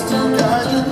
still got.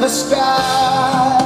the sky.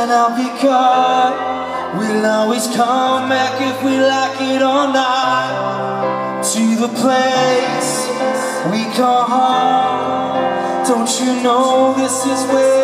Cannot be caught. We'll always come back if we like it or not. To the place we call home Don't you know this is where